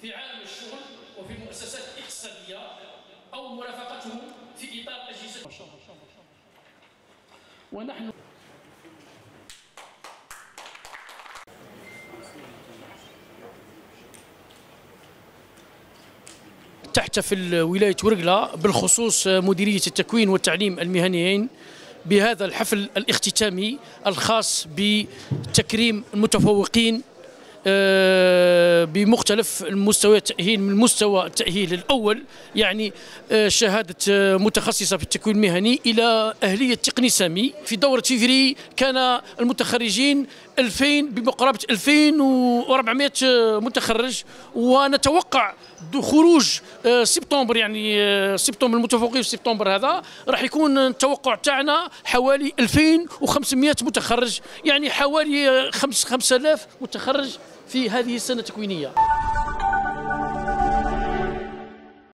في عالم الشغل وفي المؤسسات الاقتصادية أو مرافقتهم في إطار أجهزة. ونحن تحتفل ولاية ورقلة بالخصوص مديرية التكوين والتعليم المهنيين بهذا الحفل الاختتامي الخاص بتكريم المتفوقين بمختلف المستويات التأهيل من مستوى التأهيل الأول يعني آه، شهادة آه، متخصصة في التكوين المهني إلى أهلية تقني سامي. في دورة فيفري كان المتخرجين 2000 بقرابة 2400 متخرج. ونتوقع خروج سبتمبر يعني سبتمبر المتفوقين في سبتمبر هذا راح يكون التوقع تاعنا حوالي 2500 متخرج. يعني حوالي 5000 متخرج. في هذه السنة التكوينية.